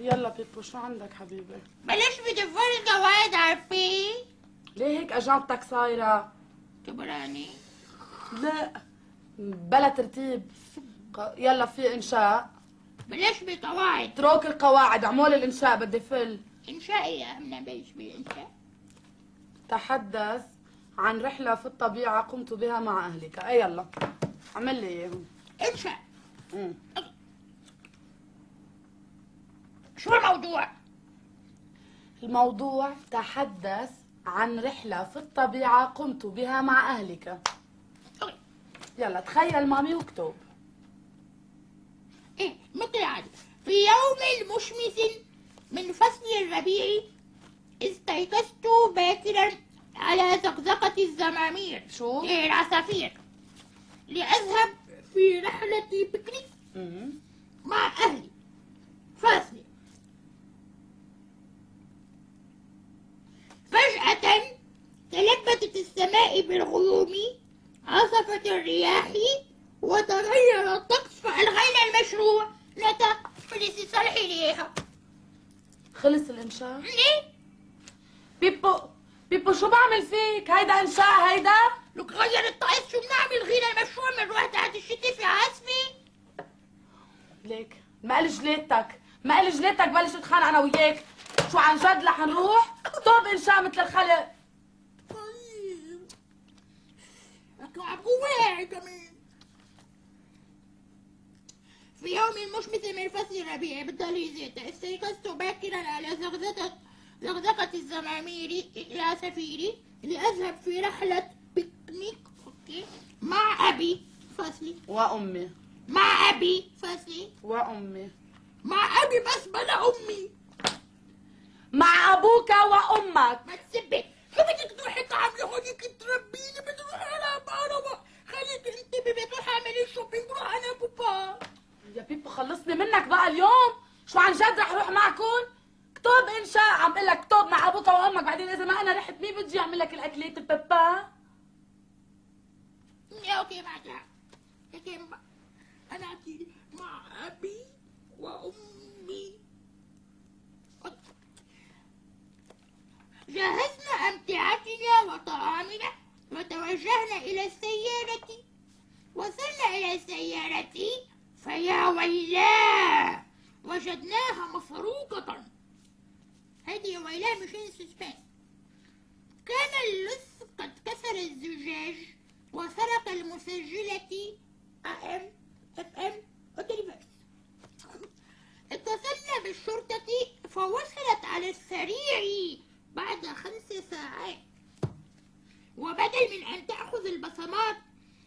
يلا بيبو شو عندك حبيبي؟ بلاش بدفار القواعد عارفين ليه هيك أجابتك صايرة؟ كبراني لا بلا ترتيب. يلا في إنشاء. بلاش بقواعد. اترك القواعد عمول الإنشاء بدي فل. إنشاء يا أمنا؟ بلاش بالانشاء تحدث عن رحلة في الطبيعة قمت بها مع أهلك. أي يلا عمل لي إياهم. إنشاء. مم. شو الموضوع؟ الموضوع تحدث عن رحلة في الطبيعة قمت بها مع أهلك. يلا تخيل مامي واكتب إيه مثل العادة في يوم مشمس من فصل الربيع استيقظت باكرا على زقزقة الزمامير. شو؟ إيه العصافير. لأذهب في رحلة مم. مع أهلي. فاصلة السماء بالغيوم عصفت الرياح وتغير الطقس فألغينا المشروع. نتا فلسي صلحي ليها خلص الإنشاء؟ ليه؟ بيبو بيبو شو بعمل فيك؟ هيدا إنشاء هيدا؟ لك غير الطقس شو بنعمل؟ غير المشروع بنروح تحت الشتي في عاصفة ليك ما قال جليتك ما قال جليتك بلش اتخانق أنا وياك. شو عن جد رح نروح؟ طب إنشاء مثل الخلق طيب أطلع جواعي كمان. في يوم مشمس من فصل الربيع بالدليزة استيقظت باكرا على زغزقة زغزقة الزمامير العصافير لأذهب في رحلة بيكنيك أوكي؟ مع أبي فصلي وأمي. مع أبي فصلي وأمي. مع أبي بس بلا أمي. مع أبوك وأمك. ما تسبي. شو بدك تروحي تعملي هونيك تربيني بدي أروح العب أنا بقى خليك انت بدي تروح اعمل الشوبينج روح أنا بابا يا بيبو خلصني منك بقى اليوم. شو عن جد رح روح معكم كتب انشاء عم أقول لك كتب مع أبوك وأمك. بعدين إذا ما أنا رحت مين بيجي يعمل لك الأكلات؟ البابا يا أوكي بعدها لكن أنا اعطي مع أبي وأمي. جهزنا أمتعتنا وطعامنا وتوجهنا إلى السيارة وصلنا إلى السيارة فيا ويلاه. وجدناها مسروقة. هذه ويلاه مشان suspense كان اللص قد كسر الزجاج وسرق المسجلة. AM FM وتلفاز اتصلنا بالشرطة فوصلت على السريع بعد خمس ساعات. وبدل من أن تأخذ البصمات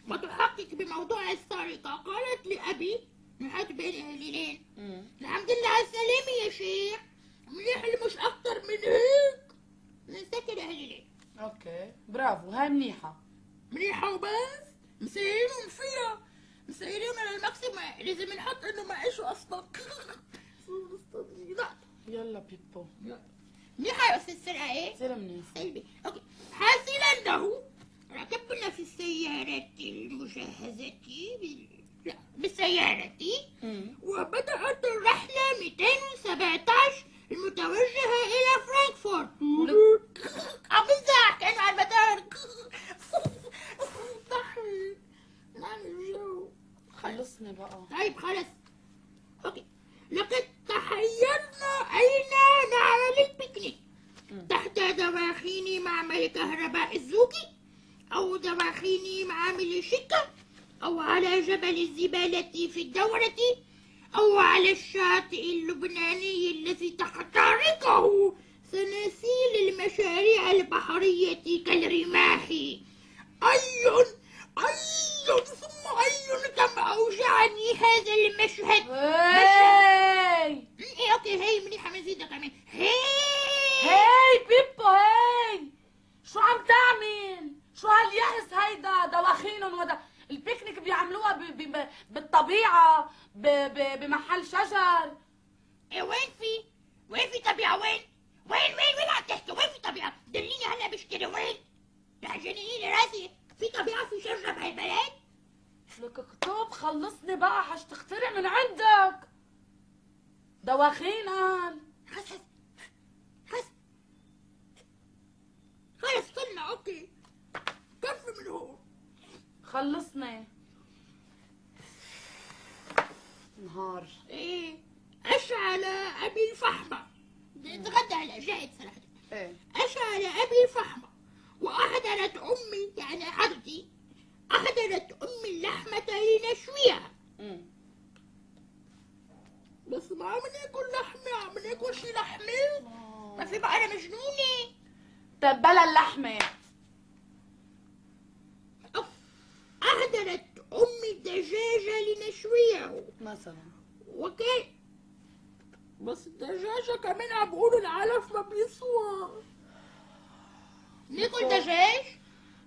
وتحقق بموضوع السرقة قالت لأبي نحط بين أهلين الحمد لله على السلامة يا شيخ. مليح اللي مش أكتر من هيك. نسكر أهلين أوكي. برافو. هاي منيحة. منيحة وبس. مسيرين فيها. مسيرين على المكسب. لازم نحط إنه ما إيش أصلا. لا يلا بيبو. منيحة يا أستاذ سرقة إيه؟ كثير منيح سلبي أوكي. حاصلا انه ركبنا في السيارة المجهزة بال... مم. وبدأت الرحلة 217 المتوجهة إلى فرانكفورت. عم بزعق كأنه على نعمل جو. خلصني بقى. طيب خلص. Okay. لقد تحيرنا اين نعمل البيكنيك. تحت دواخين معمل كهرباء الزوق أو دواخين معامل شكا أو على جبل الزبالة في الدورة أو على الشاطئ اللبناني الذي تخترقه سلاسل المشاريع البحرية كالرماح. أي أي ثم أي كم أوجعني هذا المشهد. هاي! إيه أوكي هي منيحة مزيدة كمان هي هاي! بيبو هاي! شو عم تعمل؟ شو هاليأس هيدا؟ دواخينهم ودا البيكنيك بيعملوها ب... ب... بالطبيعة ب... ب... بمحل شجر. إيه وين في؟ وين في طبيعة؟ وين؟ وين وين وين عم تحكي وين في طبيعة؟ دليني هلا بشتري وين؟ لا جنيني راسي. في طبيعة في شجرة بهالبلد لك كتب خلصني بقى حش تخترع من عندك. دواخين قال خس خس خلص صرنا أوكي. كف من هون. خلصني. نهار. إيه اشعل أبي الفحمة اتغدى هلا جاهز صراحة. إيه. أشعل أبي فحمة وأحضرت أمي يعني حضرتي أحضرت أمي اللحمة لنشويها. أمم. بس ما عم ناكل لحمة عم ناكل شي ما في بقى أنا مجنونة. طيب بلا اللحمة أوف. أحضرت أمي الدجاجة لنشويها مثلا. وكان بس الدجاجة كمان عم بيقولوا العلف ما بيسوى. ناكل دجاج؟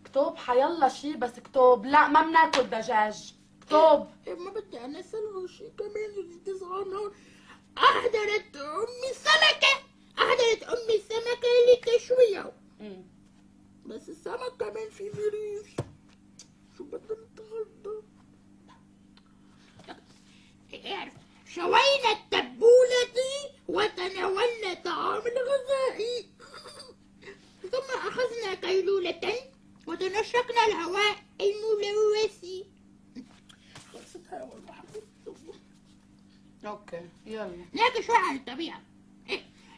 كتب حيلا شي بس كتب لا ما بناكل دجاج. كتب إيه ما بدي أنا اسالها شيء كمان اللي تزعل هون. أحضرت أمي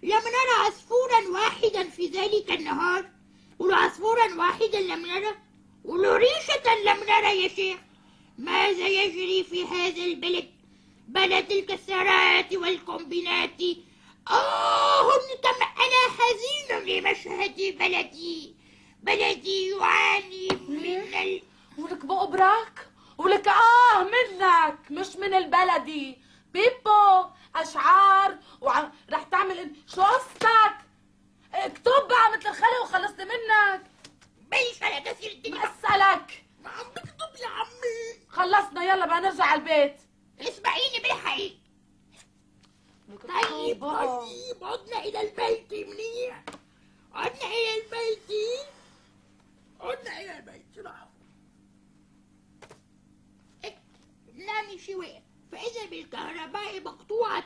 لم نرى عصفورا واحدا في ذلك النهار ولو عصفورا واحدا لم نرى ولو ريشة لم نرى يا شيخ. ماذا يجري في هذا البلد؟ بلد الكسرات والكومبينات آه كم أنا حزين لمشهد بلدي. بلدي يعاني من ال... ولك بقبرك ولك آه منك مش من البلدي. بيبو أشعار وعم رح تعمل شو قصتك؟ اكتب بقى مثل الخلق وخلصت منك. بيش على كثير الدنيا. بسألك ما عم بكتب يا عمي. خلصنا يلا بقى نرجع على البيت. اسمعيني بالحقيقة. لك طيب. طيب عدنا إلى البيت منيح عدنا إلى البيت عدنا إلى البيت لحظة إيه، نامي شوية فإذا بالكهرباء مقطوعة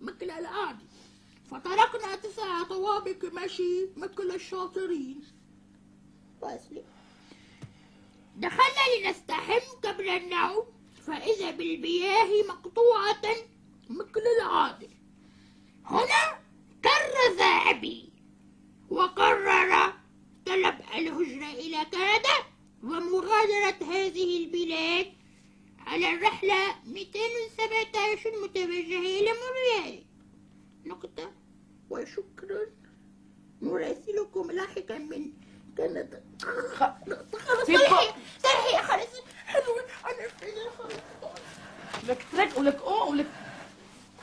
مثل العادي فتركنا تسع طوابق مشي مثل الشاطرين؟ دخلنا لنستحم قبل النوم فإذا بالمياه مقطوعة مثل العادة هنا كرز أبي وقرر طلب الهجرة إلى كندا ومغادرة هذه البلاد على الرحلة 217 متوجهة إلى مونريال. نقطة. وشكرا نراسلكم لاحقا من كندا. خ- نقطة خلص تيبا. صرحي صرحي خلص حلوة. أنا ولك ترك ولك اوه ولك.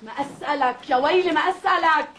ما أسألك يا ويلي ما أسألك.